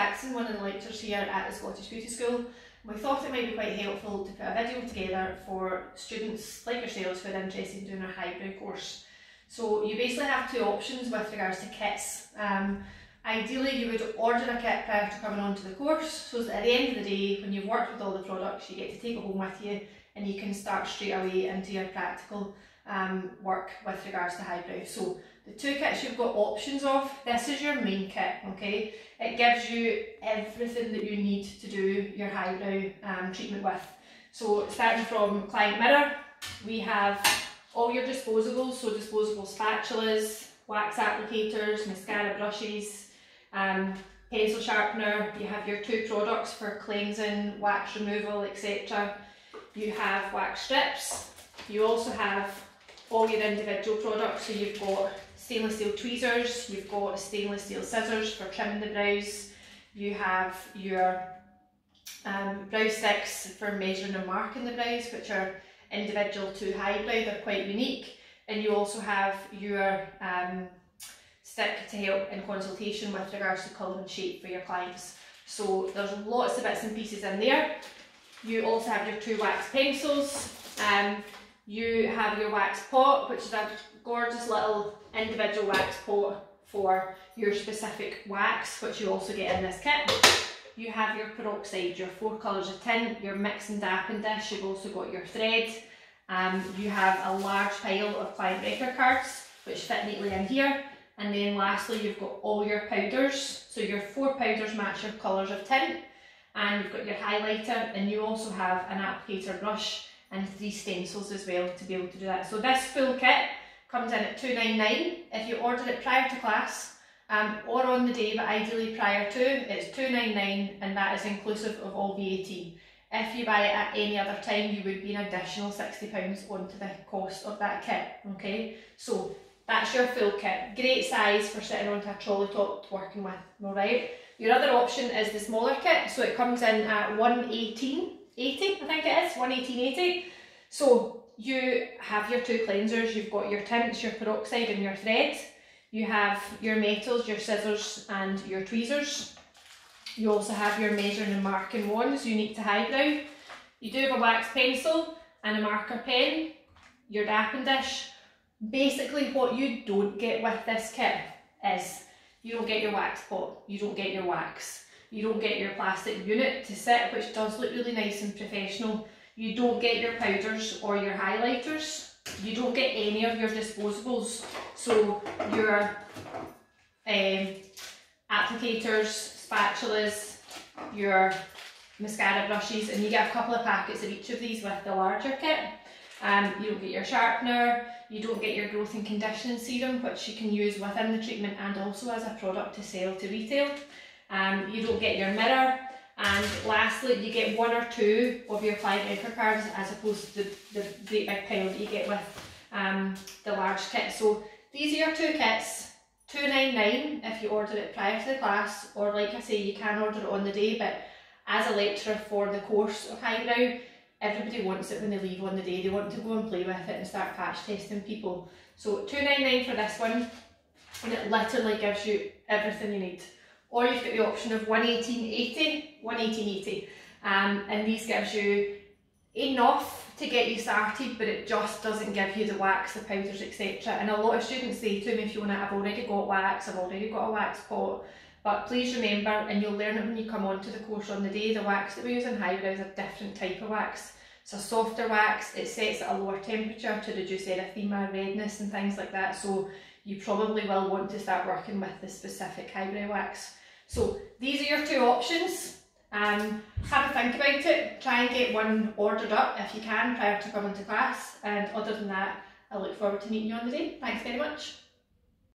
Jackson, one of the lecturers here at the Scottish Beauty School. We thought it might be quite helpful to put a video together for students like yourselves who are interested in doing a hybrid course. So you basically have two options with regards to kits. Um, ideally you would order a kit prior to coming onto the course so that at the end of the day when you've worked with all the products you get to take it home with you and you can start straight away into your practical um, work with regards to Hi Brow. So the two kits you've got options of, this is your main kit, okay? It gives you everything that you need to do your Hi Brow um, treatment with. So starting from client mirror, we have all your disposables, so disposable spatulas, wax applicators, mascara brushes, um, pencil sharpener, you have your two products for cleansing, wax removal, etc. You have wax strips, you also have all your individual products, so you've got stainless steel tweezers, you've got stainless steel scissors for trimming the brows, you have your um, brow sticks for measuring and marking the brows, which are individual to Hi Brow, they're quite unique, and you also have your um, stick to help in consultation with regards to colour and shape for your clients. So there's lots of bits and pieces in there. You also have your two wax pencils, um, you have your wax pot, which is a gorgeous little individual wax pot for your specific wax, which you also get in this kit. You have your peroxide, your four colours of tint, your mix and dappen dish, you've also got your thread. Um, you have a large pile of client record cards, which fit neatly in here. And then lastly, you've got all your powders. So your four powders match your colours of tint. And you've got your highlighter, and you also have an applicator brush and three stencils as well to be able to do that. So this full kit comes in at 299 if you order it prior to class um, or on the day but ideally prior to it's 299 and that is inclusive of all VAT. If you buy it at any other time you would be an additional £60 onto the cost of that kit okay? So that's your full kit. Great size for sitting onto a trolley top working with alright? Your other option is the smaller kit. So it comes in at 118 80 I think it is 118.80 so you have your two cleansers, you've got your tints, your peroxide and your thread. You have your metals, your scissors and your tweezers. You also have your measuring and marking wands unique to Hi Brow. You do have a wax pencil and a marker pen, your dappen dish. Basically what you don't get with this kit is you don't get your wax pot, you don't get your wax, you don't get your plastic unit to sit which does look really nice and professional you don't get your powders or your highlighters. You don't get any of your disposables. So your um, applicators, spatulas, your mascara brushes, and you get a couple of packets of each of these with the larger kit. Um, you don't get your sharpener, you don't get your growth and conditioning serum, which you can use within the treatment and also as a product to sell to retail. Um, you don't get your mirror, and lastly, you get one or two of your client record cards as opposed to the, the great big pile that you get with um, the large kit. So these are your two kits, two nine nine if you order it prior to the class, or like I say, you can order it on the day, but as a lecturer for the course of High Hi Brow, everybody wants it when they leave on the day. They want to go and play with it and start patch testing people. So two nine nine for this one, and it literally gives you everything you need or you've got the option of 118.80, 118.80, um, and these gives you enough to get you started, but it just doesn't give you the wax, the powders, etc. And a lot of students say to me, Fiona, I've already got wax, I've already got a wax pot, but please remember, and you'll learn it when you come onto the course on the day, the wax that we use in Hi Brow is a different type of wax. It's a softer wax, it sets at a lower temperature to reduce erythema, redness and things like that, so you probably will want to start working with the specific Hi Brow wax. So these are your two options. Um, have a think about it, try and get one ordered up if you can prior to coming to class and other than that I look forward to meeting you on the day. Thanks very much.